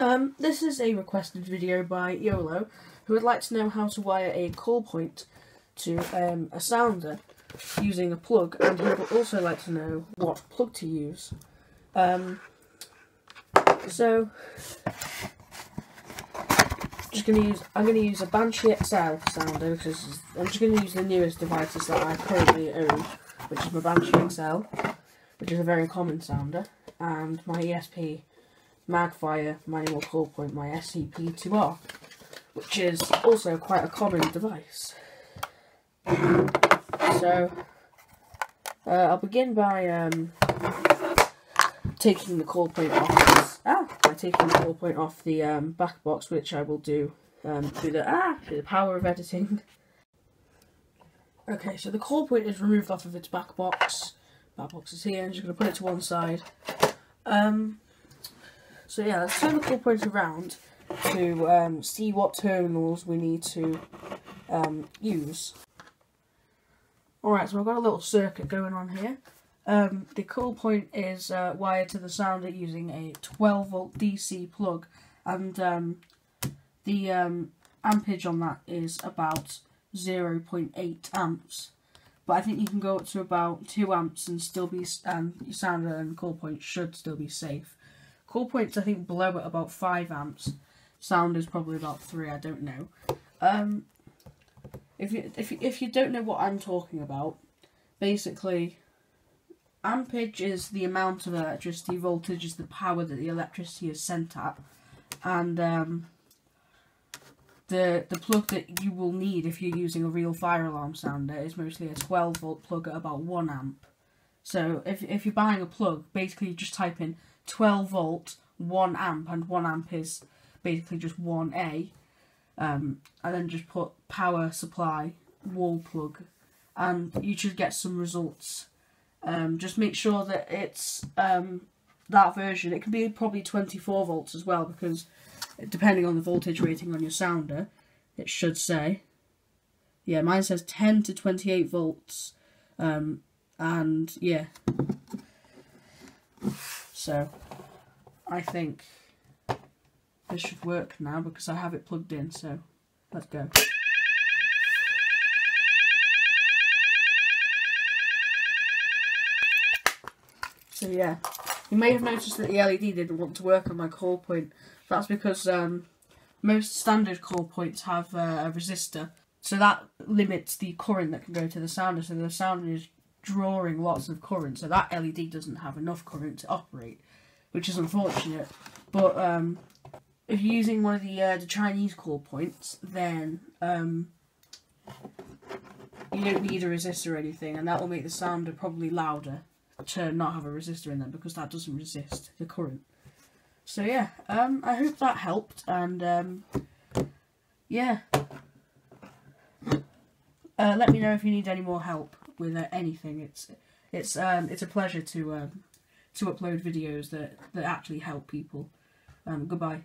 Um, this is a requested video by YOLO, who would like to know how to wire a call point to um, a sounder using a plug, and he would also like to know what plug to use. Um, so, just gonna use. I'm gonna use a Banshee XL sounder because I'm just gonna use the newest devices that I currently own, which is my Banshee XL, which is a very common sounder, and my ESP Magfire manual call point, my SCP2R, which is also quite a common device. So, uh, I'll begin by um, taking the call point off. ah, by taking the call point off the um, back box, which I will do um, through the ah through the power of editing. Okay, so the call point is removed off of its back box. Back box is here. I'm just going to put it to one side. Um, so yeah, let's turn the call point around to um, see what terminals we need to um, use. Alright, so I've got a little circuit going on here. Um, the call point is uh, wired to the sounder using a 12 volt DC plug and um, the um, ampage on that is about 0.8 amps. But I think you can go up to about 2 amps and still be, and your sounder and call point should still be safe. Call points I think below at about 5 amps. Sound is probably about 3, I don't know. Um, if you, if you, if you don't know what I'm talking about, basically ampage is the amount of electricity, voltage is the power that the electricity is sent at, and um, the the plug that you will need if you're using a real fire alarm sounder is mostly a 12 volt plug at about 1 amp. So if, if you're buying a plug, basically you just type in 12 volt, 1 amp, and 1 amp is basically just 1A, um, and then just put power supply wall plug, and you should get some results. Um, just make sure that it's um, that version. It can be probably 24 volts as well, because depending on the voltage rating on your sounder, it should say. Yeah, mine says 10 to 28 volts, um, and yeah. So, I think this should work now because I have it plugged in, so let's go. So yeah, you may have noticed that the LED didn't want to work on my call point. That's because um, most standard call points have uh, a resistor, so that limits the current that can go to the sounder. So the sounder is drawing lots of current, so that LED doesn't have enough current to operate, which is unfortunate. But um, if you're using one of the uh, the Chinese call points, then um, you don't need a resistor or anything, and that will make the sounder probably louder to not have a resistor in there because that doesn't resist the current. So yeah, um, I hope that helped, and um, yeah, uh, let me know if you need any more help with uh, anything. It's it's um, it's a pleasure to um, to upload videos that that actually help people. Um, goodbye.